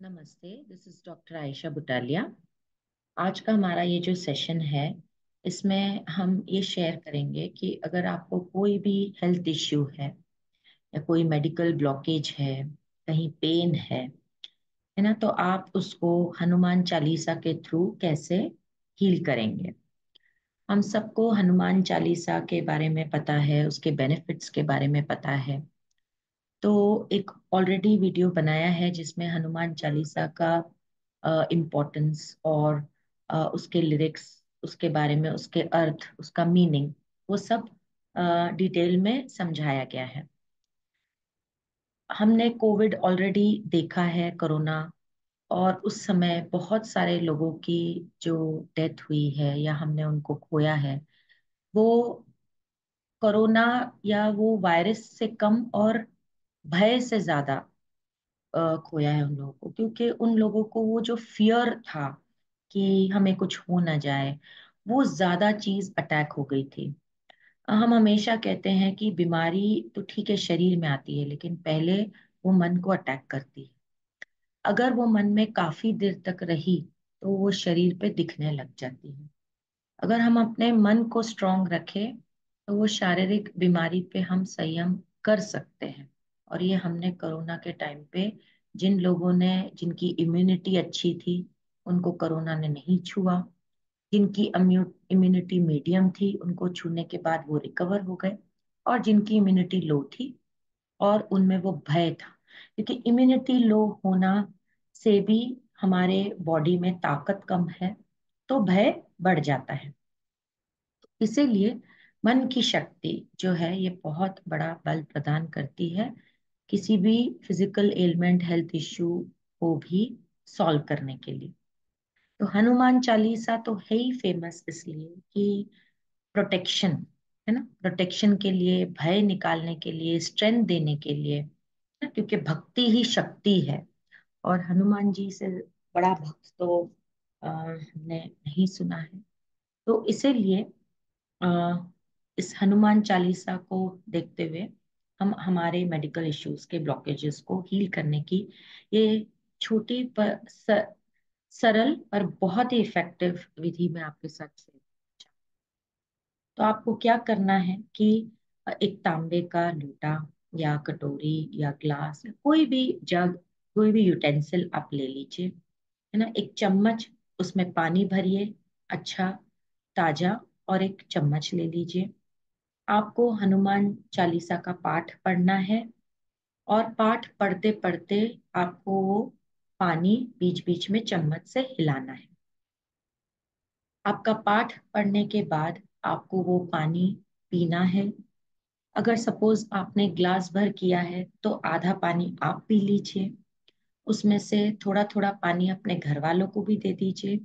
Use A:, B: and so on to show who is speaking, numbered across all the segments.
A: नमस्ते this is doctor Ayesha Butalia आज का हमारा ये जो सेशन है, इसमें हम ये शेयर करेंगे कि अगर आपको कोई भी हेल्थ इश्यू है, या कोई मेडिकल ब्लॉकेज है, कहीं पेन है है ना तो आप उसको हनुमान चालीसा के थ्रू कैसे हील करेंगे? हम सबको हनुमान चालीसा के बारे में पता है, उसके बेनिफिट्स के बारे में पता है। तो एक ऑलरेडी वीडियो बनाया है जिसमें हनुमान चालीसा का इम्पोर्टेंस और uh, उसके लिरिक्स उसके बारे में उसके अर्थ उसका मीनिंग वो सब डिटेल में समझाया गया है। हमने कोविड ऑलरेडी देखा है कोरोना और उस समय बहुत सारे लोगों की जो डेथ हुई है या हमने उनको खोया है वो कोरोना या वो वायरस से कम और भय से ज़्यादा खोया है उन लोगों को, क्योंकि उन लोगों को वो जो फियर था कि हमें कुछ हो ना जाए, वो ज़्यादा चीज़ अटैक हो गई थी। हम हमेशा कहते हैं कि बीमारी तो ठीक है, शरीर में आती है, लेकिन पहले वो मन को अटैक करती है। अगर वो मन में काफ़ी देर तक रही तो वो शरीर पे दिखने लग जाती है। अगर हम अपने मन को स्ट्रांग रखें तो वो शारीरिक बीमारी पे हम संयम कर सकते हैं। और ये हमने कोरोना के टाइम पे जिन लोगों ने, जिनकी इम्यूनिटी अच्छी थी, उनको कोरोना ने नहीं छुआ। जिनकी इम्यूनिटी मीडियम थी, उनको छूने के बाद वो रिकवर हो गए और जिनकी इम्यूनिटी लो थी और उनमें वो भय था। क्योंकि इम्यूनिटी लो होना से भी हमारे बॉडी में ताकत कम है तो भय बढ़ जाता है। इसीलिए मन की शक्ति जो है, ये बहुत बड़ा बल प्रदान करती है। किसी भी फ़िज़िकल एलिमेंट हेल्थ इश्यू को भी सॉल्व करने के लिए। तो हनुमान चालीसा तो है ही फ़ेमस इसलिए कि प्रोटेक्शन है ना? प्रोटेक्शन के लिए, भय निकालने के लिए स्ट्रेंथ देने के लिए क्योंकि भक्ति ही शक्ति है। और हनुमान जी से बड़ा भक्त तो हमने नहीं सुना है। तो इसीलिए इस हनुमान चालीसा को देखते हुए हम, हमारे मेडिकल इश्यूज़ के ब्लॉकेजेस को हील करने की ये छोटी पर सरल पर बहुत ही इफ़ेक्टिव विधि में आपके साथ शेयर तो आपको क्या करना है कि एक तांबे का लोटा या कटोरी या ग्लास कोई भी जग, कोई भी यूटेंसिल आप ले लीजिए, है ना? एक चम्मच उसमें पानी भरिए अच्छा ताज़ा और एक चम्मच ले लीजिए। आपको हनुमान चालीसा का पाठ पढ़ना है और पाठ पढ़ते पढ़ते आपको वो पानी बीच बीच में चम्मच से हिलाना है। आपका पाठ पढ़ने के बाद आपको वो पानी पीना है। अगर सपोज़ आपने ग्लास भर किया है तो आधा पानी आप पी लीजिए। उसमें से थोड़ा थोड़ा पानी अपने घर वालों को भी दे दीजिए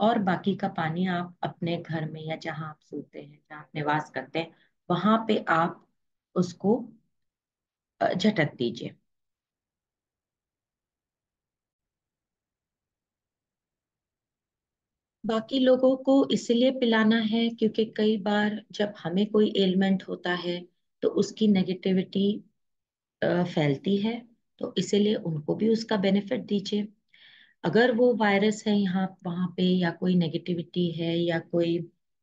A: और बाकी का पानी आप अपने घर में या जहाँ आप सोते हैं, जहाँ आप निवास करते हैं वहाँ पे आप उसको झटक दीजिए। बाकी लोगों को इसलिए पिलाना है क्योंकि कई बार जब हमें कोई एलिमेंट होता है तो उसकी नेगेटिविटी फैलती है तो इसीलिए उनको भी उसका बेनिफिट दीजिए। अगर वो वायरस है यहाँ, वहाँ पे या कोई नेगेटिविटी है या कोई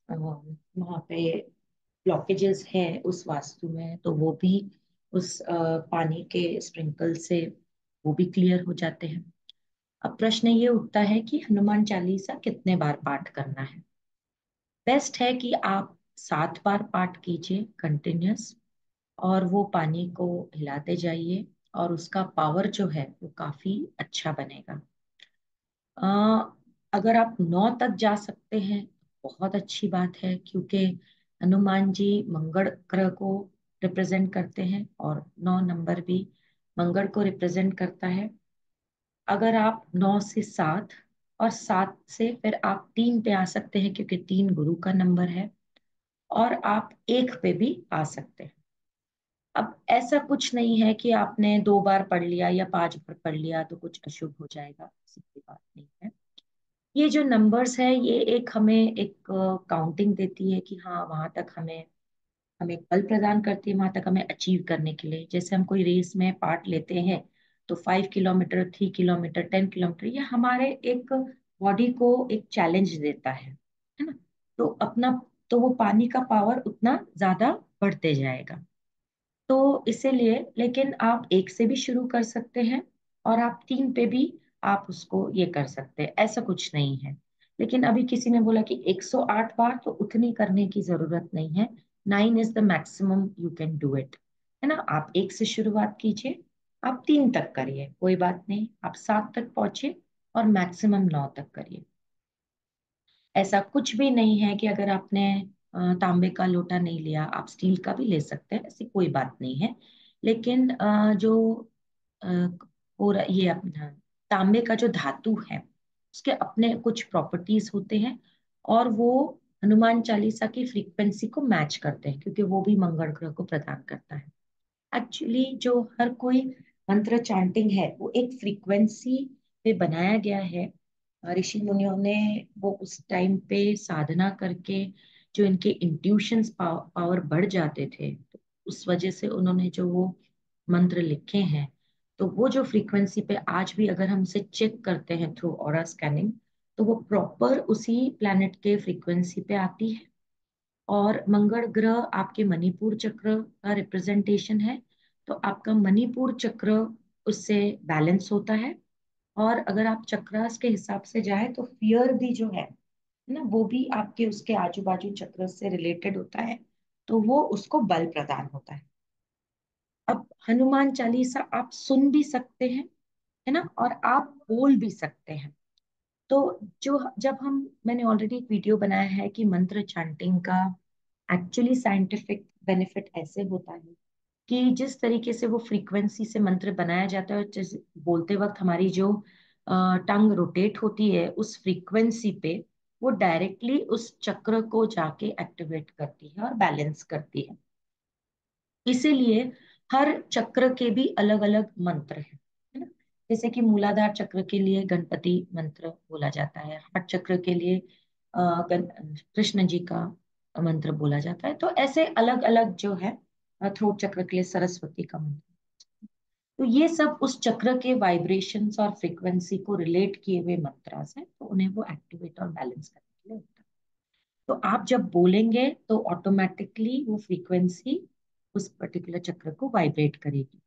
A: वहाँ पे ब्लॉकेजेस है उस वास्तु में तो वो भी उस पानी के स्प्रिंकल से वो भी क्लियर हो जाते हैं। अब प्रश्न ये उठता है कि हनुमान चालीसा कितने बार पाठ करना है? बेस्ट है कि आप सात बार पाठ कीजिए कंटिन्यूस और वो पानी को हिलाते जाइए और उसका पावर जो है वो काफ़ी अच्छा बनेगा। आ, अगर आप नौ तक जा सकते हैं बहुत अच्छी बात है क्योंकि हनुमान जी मंगल ग्रह को रिप्रेजेंट करते हैं और नौ नंबर भी मंगल को रिप्रेजेंट करता है। अगर आप नौ से सात और सात से फिर आप तीन पे आ सकते हैं क्योंकि तीन गुरु का नंबर है और आप एक पे भी आ सकते हैं। अब ऐसा कुछ नहीं है कि आपने दो बार पढ़ लिया या पाँच बार पढ़ लिया तो कुछ अशुभ हो जाएगा, ऐसी बात नहीं। ये जो नंबर्स है, ये एक हमें एक काउंटिंग देती है कि हाँ वहाँ तक हमें हमें बल प्रदान करती है, वहाँ तक हमें अचीव करने के लिए। जैसे हम कोई रेस में पार्ट लेते हैं तो five kilometre three kilometre ten kilometre ये हमारे एक बॉडी को एक चैलेंज देता है है ना? तो अपना तो वो पानी का पावर उतना ज़्यादा बढ़ते जाएगा। तो इसीलिए, लेकिन आप एक से भी शुरू कर सकते हैं और आप तीन पे भी आप उसको ये कर सकते हैं। ऐसा कुछ नहीं है। लेकिन अभी किसी ने बोला कि 108 बार तो उतनी करने की ज़रूरत नहीं है। Nine is the maximum you can do it है ना? आप एक से शुरुआत कीजिए। आप तीन तक करिए। कोई बात नहीं। आप सात तक पहुँचे और मैक्सिमम नौ तक करिए। ऐसा कुछ भी नहीं है कि अगर आपने तांबे का लोटा नहीं लिया, आप स्टील का भी ले सकते हैं। ऐसी कोई बात नहीं है। लेकिन जो ये अपना तांबे का जो धातु है, उसके अपने कुछ प्रॉपर्टीज़ होते हैं और वो हनुमान चालीसा की फ्रीक्वेंसी को मैच करते हैं, क्योंकि वो भी मंगल ग्रह को प्रदान करता है। एक्चुअली जो हर कोई मंत्र चांटिंग है, वो एक फ्रीक्वेंसी पे बनाया गया है ऋषि मुनियों ने वो उस टाइम पे साधना करके जो इनके इंट्यूशंस पावर बढ़ जाते थे तो उस वजह से उन्होंने जो वो मंत्र लिखे हैं तो वो जो फ्रीक्वेंसी पे आज भी अगर हम उसे चेक करते हैं थ्रू और स्कैनिंग तो वो प्रॉपर उसी प्लैनेट के फ्रीक्वेंसी पे आती है। और मंगल ग्रह आपके मणिपुर चक्र का रिप्रेजेंटेशन है तो आपका मणिपुर चक्र उससे बैलेंस होता है। और अगर आप चक्रास के हिसाब से जाए तो फियर भी जो है ना, वो भी आपके उसके आजू बाजू चक्र से रिलेटेड होता है तो वो उसको बल प्रदान होता है। हनुमान चालीसा आप सुन भी सकते हैं, है ना? और आप बोल भी सकते हैं। तो जो जब हम, मैंने ऑलरेडी एक वीडियो बनाया है कि मंत्र चैंटिंग का एक्चुअली साइंटिफिक बेनिफिट ऐसे होता है कि जिस तरीके से वो फ्रीक्वेंसी से मंत्र बनाया जाता है बोलते वक्त हमारी जो टंग रोटेट होती है, उस फ्रीक्वेंसी पे वो डायरेक्टली उस चक्र को जाके एक्टिवेट करती है और बैलेंस करती है। इसीलिए हर चक्र के भी अलग अलग मंत्र हैं, है ना? जैसे कि मूलाधार चक्र के लिए गणपति मंत्र बोला जाता है हर चक्र के लिए कृष्ण जी का मंत्र बोला जाता है। तो ऐसे अलग अलग जो है थ्रोट चक्र के लिए सरस्वती का मंत्र। तो ये सब उस चक्र के वाइब्रेशन और फ्रीक्वेंसी को रिलेट किए हुए मंत्रास हैं तो उन्हें वो एक्टिवेट और बैलेंस करने के लिए होता है। तो आप जब बोलेंगे तो ऑटोमेटिकली वो फ्रीक्वेंसी उस पर्टिकुलर चक्र को वाइब्रेट करेगी।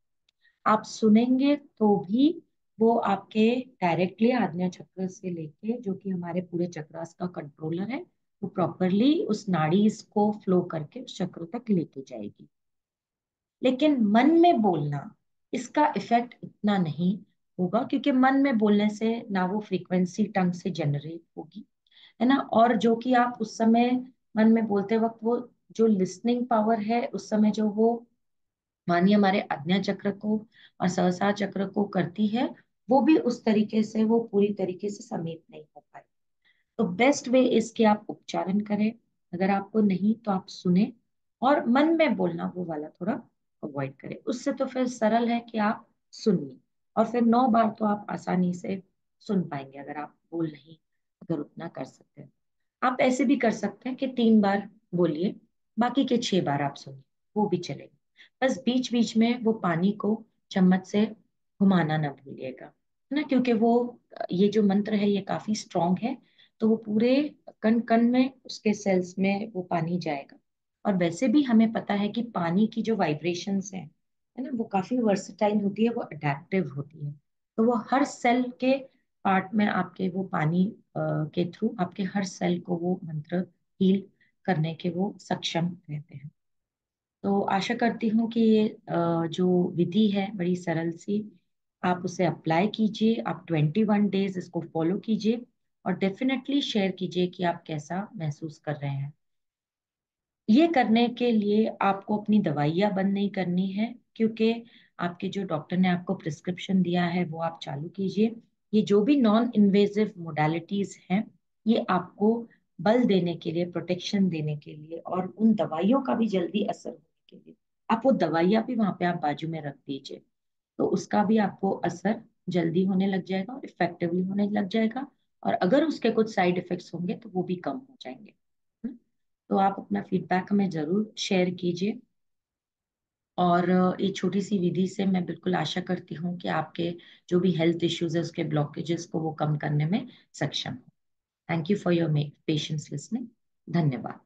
A: आप सुनेंगे तो भी वो आपके डायरेक्टली आज्ञा चक्र से लेके, जो कि हमारे पूरे चक्रास का कंट्रोलर है, वो प्रॉपरली उस नाड़ी को फ्लो करके उस चक्र तक लेके जाएगी। लेकिन मन में बोलना, इसका इफ़ेक्ट इतना नहीं होगा, क्योंकि मन में बोलने से ना वो फ्रीक्वेंसी टंग से जनरेट होगी, है ना? और जो कि आप उस समय मन में बोलते वक्त वो जो लिसनिंग पावर है, उस समय जो वो मानिए हमारे अज्ञा चक्र को और सहसा चक्र को करती है, वो भी उस तरीके से, वो पूरी तरीके से समेत नहीं हो पाए तो बेस्ट वे इसके आप उच्चारण करें। अगर आपको नहीं तो आप सुने और मन में बोलना वो वाला थोड़ा अवॉइड करें। उससे तो फिर सरल है कि आप सुनिए और फिर नौ बार तो आप आसानी से सुन पाएँगे, अगर आप बोल नहीं, अगर उतना कर सकते हैं। आप ऐसे भी कर सकते हैं कि तीन बार बोलिए। बाकी के छह बार आप सुनिए, वो भी चलेगा बस बीच बीच में वो पानी को चम्मच से घुमाना ना भूलिएगा, है ना? क्योंकि वो, ये जो मंत्र है, ये काफ़ी स्ट्रांग है तो वो पूरे कण कण में, उसके सेल्स में वो पानी जाएगा। और वैसे भी हमें पता है कि पानी की जो वाइब्रेशन है है ना? वो काफ़ी वर्सटाइल होती है, वो अडेप्टिव होती है। तो वो हर सेल के पार्ट में आपके वो पानी के थ्रू आपके हर सेल को वो मंत्र हील करने के वो सक्षम रहते हैं। तो आशा करती हूँ कि ये जो विधि है बड़ी सरल सी, आप उसे अप्लाई कीजिए, आप ट्वेंटी वन डेज़ इसको फॉलो कीजिए और डेफिनेटली शेयर कीजिए कि आप कैसा महसूस कर रहे हैं। ये करने के लिए आपको अपनी दवाइयाँ बंद नहीं करनी है, क्योंकि आपके जो डॉक्टर ने आपको प्रिस्क्रिप्शन दिया है, वो आप चालू कीजिए। ये जो भी नॉन इन्वेजिव मोडालिटीज हैं, ये आपको बल देने के लिए प्रोटेक्शन देने के लिए और उन दवाइयों का भी जल्दी असर होने के लिए। आप वो दवाइयाँ भी वहाँ पे आप बाजू में रख दीजिए तो उसका भी आपको असर जल्दी होने लग जाएगा और इफेक्टिवली होने लग जाएगा और अगर उसके कुछ साइड इफेक्ट्स होंगे तो वो भी कम हो जाएँगे। तो आप अपना फीडबैक हमें ज़रूर शेयर कीजिए और ये छोटी सी विधि से मैं बिल्कुल आशा करती हूँ कि आपके जो भी हेल्थ इश्यूज़ है, उसके ब्लॉकेजेस को वो कम करने में सक्षम हो। Thank you for your patience listening धन्यवाद